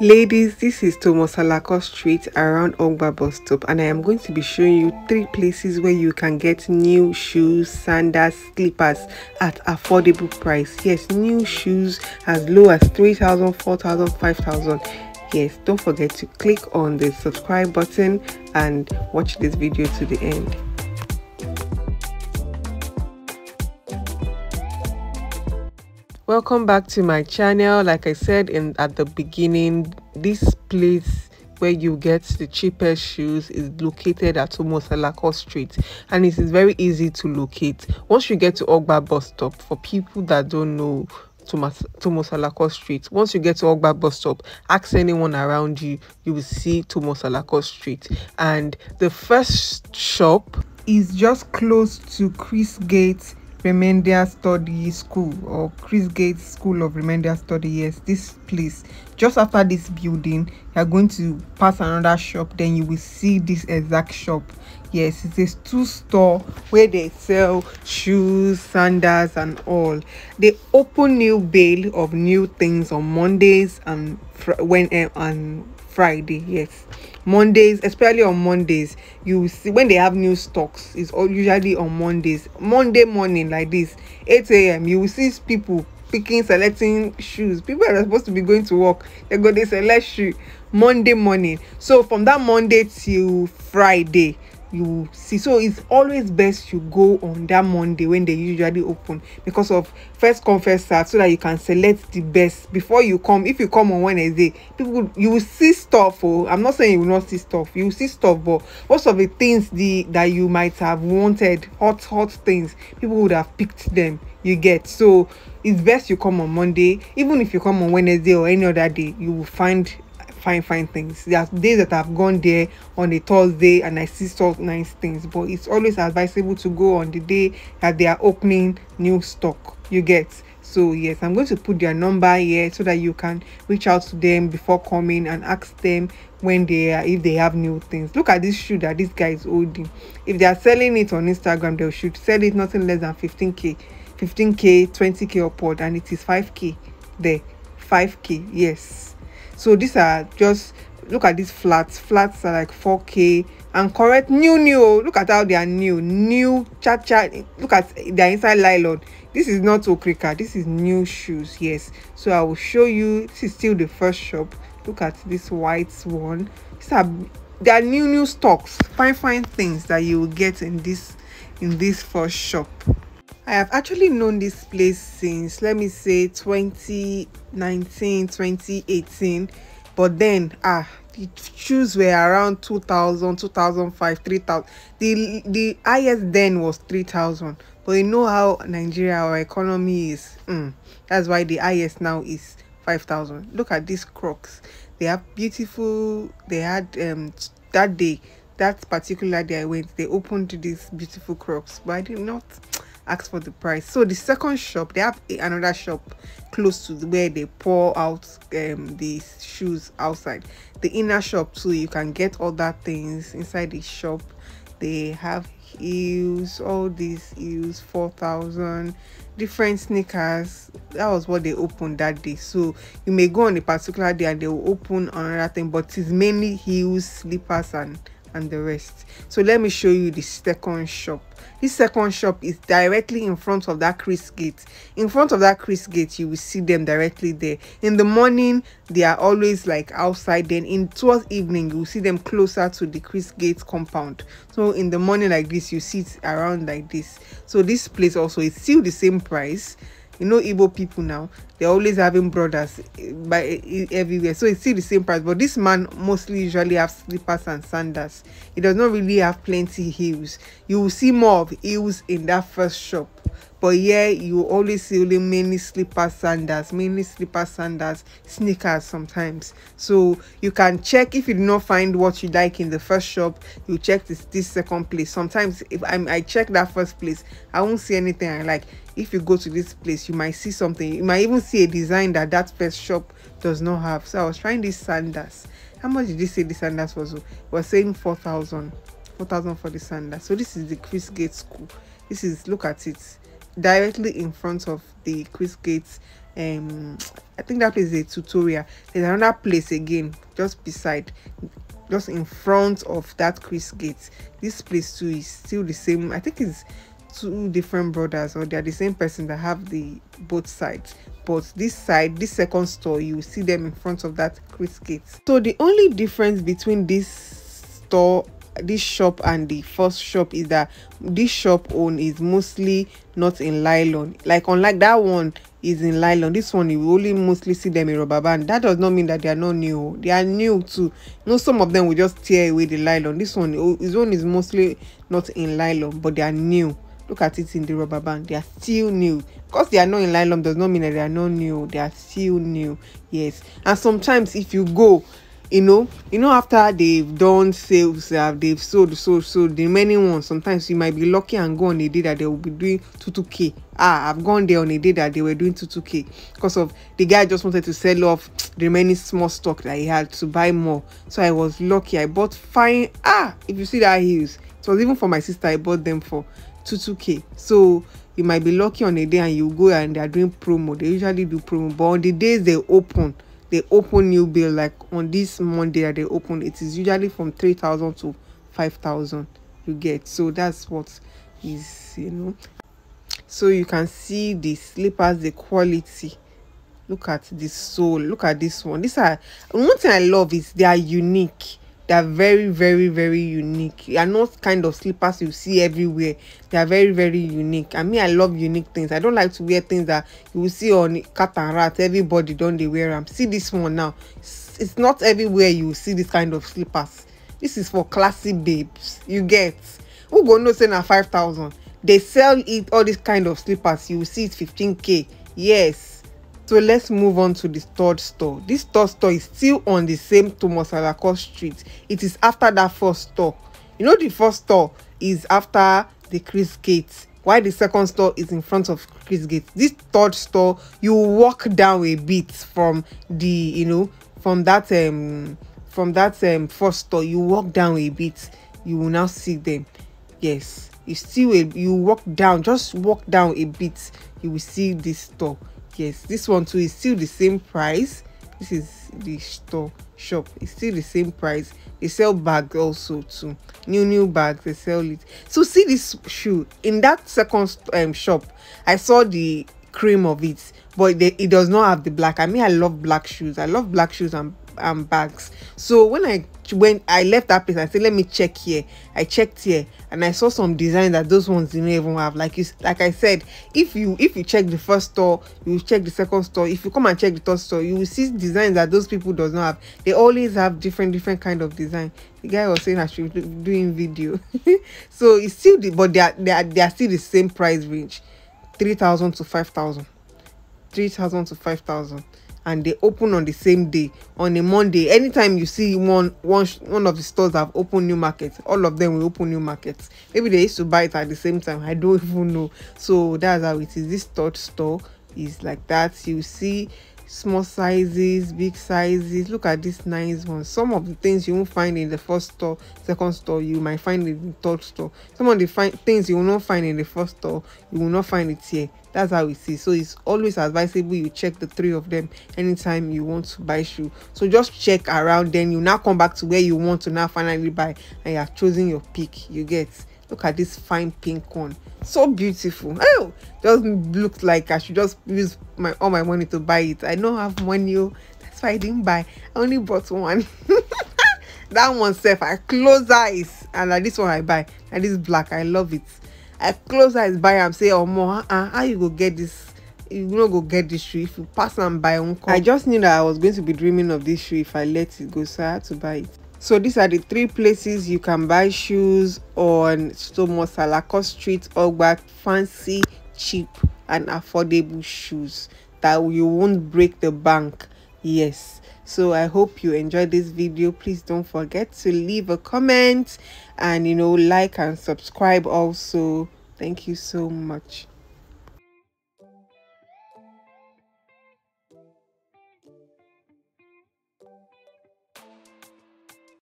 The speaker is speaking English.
Ladies, this is Thomas Alako Street around Ogba bus stop and I am going to be showing you three places where you can get new shoes, sandals, slippers at affordable price. Yes, new shoes as low as 3,000, 4,000, 5,000. Yes, don't forget to click on the subscribe button and watch this video to the end. Welcome back to my channel like i said in at the beginning this place where you get the cheapest shoes is located at Thomas Alako Street and it is very easy to locate. Once you get to Ogba bus stop, for people that don't know Thomas Street, once you get to Ogba bus stop, ask anyone around you, you will see Thomas Alako Street. And the first shop is just close to Chris Gates remedial study school or chris gates school of remedial study. Yes this place just after this building you are going to pass another shop then you will see this exact shop yes it's a two store where they sell shoes sandals and all. They open new bale of new things on mondays and when uh, friday yes. Mondays especially on mondays you see when they have new stocks it's all usually on mondays monday morning like this 8 a.m you will see people picking selecting shoes. People are supposed to be going to work. They go they select shoe monday morning. So from that monday till friday you see. So it's always best you go on that monday when they usually open because of first come first serve so that you can select the best before you come. If you come on wednesday people you will see stuff oh. I'm not saying you will not see stuff. You will see stuff but most of the things the that you might have wanted hot hot things people would have picked them. You get. So it's best you come on monday. Even if you come on wednesday or any other day you will find fine fine things. There are days that i've gone there on a thursday and i see so nice things but it's always advisable to go on the day that they are opening new stock. You get? So yes i'm going to put their number here so that you can reach out to them before coming and ask them when they are if they have new things. Look at this shoe that this guy is holding. If they are selling it on instagram they should sell it nothing less than 15k 15k 20k or upward and it is 5k there. 5k yes so these are just look at these flats. Flats are like 4k and correct new new oh, look at how they are new. New cha cha. Look at their inside nylon this is not okrika. This is new shoes yes. So i will show you this is still the first shop. Look at this white one. These are there are new new stocks. Fine fine things that you will get in this in this first shop I have actually known this place since let me say 2019 2018 but then ah the shoes were around 2000 2005 3000 the the highest then was 3000 but you know how Nigeria our economy is. Mm, that's why the highest now is 5000 look at these crocs. They are beautiful. They had um that day that particular day I went they opened these beautiful crocs. But I did not ask for the price. So the second shop they have another shop close to where they pour out um shoes outside. The inner shop too you can get other things inside the shop. They have heels all these heels 4000 different sneakers. That was what they opened that day. So you may go on a particular day and they will open another thing but it's mainly heels slippers and and the rest. So let me show you the second shop. This second shop is directly in front of that chris gate. In front of that chris gate you will see them directly there. In the morning they are always like outside. Then in towards evening you will see them closer to the chris gate compound. So in the morning like this you see it around like this. So this place also is still the same price. You know Igbo people now they're always having brothers eh, by eh, everywhere. So it's still the same price but this man mostly usually have slippers and sandals. He does not really have plenty heels. You will see more of heels in that first shop. But yeah you always see only mainly slipper sandals mainly slippers sandals sneakers sometimes. So you can check if you do not find what you like in the first shop you check this this second place. Sometimes if I'm, i check that first place i won't see anything i like. If you go to this place you might see something. You might even see a design that that first shop does not have. So i was trying these sandals how much did you say the sandals was? We was saying 4000 4000 for the sandals so this is the chris gates school. This is look at it. Directly in front of the chris gates um i think that place is a tutorial. There's another place again just beside just in front of that chris gate this place too is still the same. I think it's two different brothers or they're the same person that have the both sides. But this side this second store you see them in front of that chris gate so the only difference between this store this shop and the first shop is that this shop own is mostly not in nylon. Like unlike that one is in nylon. This one you only mostly see them in rubber band. That does not mean that they are not new. They are new too. You know some of them will just tear away the nylon. This one oh, his own is mostly not in nylon but they are new look at it in the rubber band. They are still new. Because they are not in nylon does not mean that they are not new. They are still new. Yes. And sometimes if you go you know you know after they've done sales uh, they've sold sold sold the many ones sometimes you might be lucky and go on a day that they will be doing 2 2k ah i've gone there on a day that they were doing 2 2k because of the guy just wanted to sell off the remaining small stock that he had to buy more. So i was lucky. I bought fine ah if you see that heels. It was even for my sister i bought them for. 2 2k so you might be lucky on a day and you go and they are doing promo. They usually do promo. But on the days they open they open new bill like on this monday that they open it is usually from 3000 to 5000 you get. So that's what is you know. So you can see the slippers the quality. Look at this sole. Look at this one. These are one thing i love is they are unique they are very very very unique. They are not kind of slippers you see everywhere. They are very very unique. I mean, i love unique things. I don't like to wear things that you will see on cat and rat. Everybody don't they wear them see this one now. It's, it's not everywhere you see this kind of slippers. This is for classy babes. You get? Who go know say na 5000 they sell it all this kind of slippers. You will see it 15k yes so let's move on to the third store. This third store is still on the same Thomas Alakos Street. It is after that first store. You know the first store is after the Chris Gates while the second store is in front of Chris Gates. This third store, you walk down a bit from the, you know, from that um from that um first store, you walk down a bit, you will now see them. Yes, you still you walk down, just walk down a bit, you will see this store yes this one too is still the same price. This is the store shop. It's still the same price. They sell bags also too. New new bags they sell it. So see this shoe. In that second um, shop i saw the cream of it but it does not have the black. I mean i love black shoes. I love black shoes and um bags. So when i when i left that place i said let me check here. I checked here and i saw some design that those ones didn't even have. Like you like i said if you if you check the first store you check the second store. If you come and check the third store you will see designs that those people does not have. They always have different different kind of design. The guy was saying i should be doing video. So it's still the but they are they are, they are still the same price range. 3000 to 5000 3000 to 5000 and they open on the same day on a monday. Anytime you see one one one of the stores have opened new markets all of them will open new markets. Maybe they used to buy it at the same time. I don't even know. So that's how it is. This third store is like that. You see small sizes big sizes. Look at this nice one some of the things you won't find in the first store second store you might find in third store. Some of the things you will not find in the first store you will not find it here. That's how it is. So it's always advisable you check the three of them anytime you want to buy shoe. So just check around then you now come back to where you want to now finally buy. And you have chosen your pick. You get look at this fine pink one so beautiful. Oh just looks like i should just use my all my money to buy it. I don't have money oh. That's why i didn't buy. I only bought one. That one self i close eyes. And like this one i buy. And this black i love it. I close eyes buy am say oh more uh, how you go get this? You no go get this shoe if you pass and buy one i just knew that i was going to be dreaming of this shoe if i let it go so i had to buy it so these are the three places you can buy shoes on Thomas Alakos Street Ogba fancy cheap and affordable shoes that you won't break the bank. Yes. So i hope you enjoyed this video. Please don't forget to leave a comment and you know like and subscribe also. Thank you so much